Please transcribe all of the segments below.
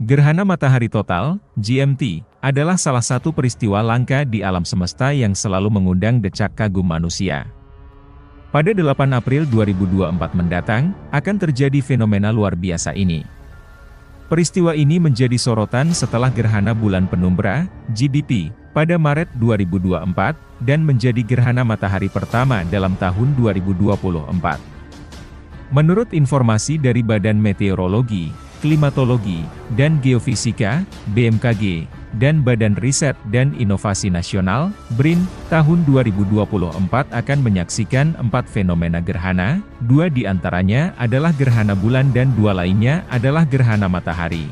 Gerhana matahari total, GMT, adalah salah satu peristiwa langka di alam semesta yang selalu mengundang decak kagum manusia. Pada 8 April 2024 mendatang, akan terjadi fenomena luar biasa ini. Peristiwa ini menjadi sorotan setelah gerhana bulan penumbra, GDP, pada Maret 2024, dan menjadi gerhana matahari pertama dalam tahun 2024. Menurut informasi dari Badan Meteorologi, Klimatologi, dan Geofisika, BMKG, dan Badan Riset dan Inovasi Nasional, BRIN, tahun 2024 akan menyaksikan empat fenomena gerhana, dua di antaranya adalah gerhana bulan dan dua lainnya adalah gerhana matahari.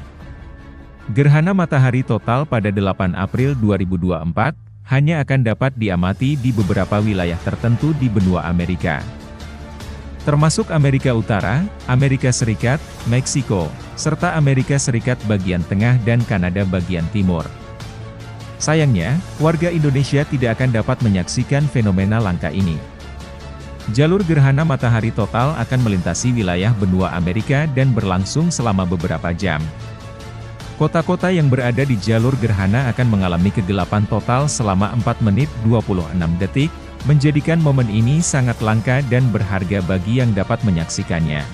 Gerhana matahari total pada 8 April 2024, hanya akan dapat diamati di beberapa wilayah tertentu di benua Amerika termasuk Amerika Utara, Amerika Serikat, Meksiko, serta Amerika Serikat bagian tengah dan Kanada bagian timur. Sayangnya, warga Indonesia tidak akan dapat menyaksikan fenomena langka ini. Jalur gerhana matahari total akan melintasi wilayah benua Amerika dan berlangsung selama beberapa jam. Kota-kota yang berada di jalur gerhana akan mengalami kegelapan total selama 4 menit 26 detik, menjadikan momen ini sangat langka dan berharga bagi yang dapat menyaksikannya.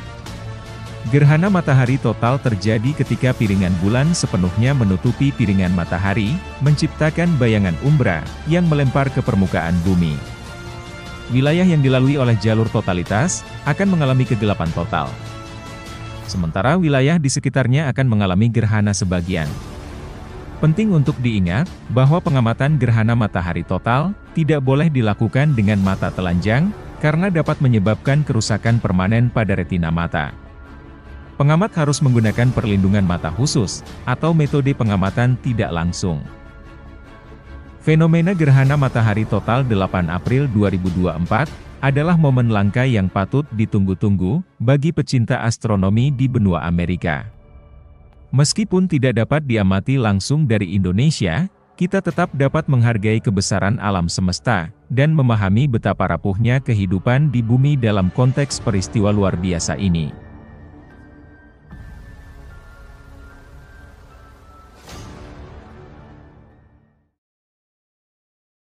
Gerhana matahari total terjadi ketika piringan bulan sepenuhnya menutupi piringan matahari, menciptakan bayangan umbra, yang melempar ke permukaan bumi. Wilayah yang dilalui oleh jalur totalitas, akan mengalami kegelapan total. Sementara wilayah di sekitarnya akan mengalami gerhana sebagian. Penting untuk diingat, bahwa pengamatan gerhana matahari total, tidak boleh dilakukan dengan mata telanjang, karena dapat menyebabkan kerusakan permanen pada retina mata. Pengamat harus menggunakan perlindungan mata khusus, atau metode pengamatan tidak langsung. Fenomena gerhana matahari total 8 April 2024, adalah momen langka yang patut ditunggu-tunggu, bagi pecinta astronomi di benua Amerika. Meskipun tidak dapat diamati langsung dari Indonesia, kita tetap dapat menghargai kebesaran alam semesta, dan memahami betapa rapuhnya kehidupan di bumi dalam konteks peristiwa luar biasa ini.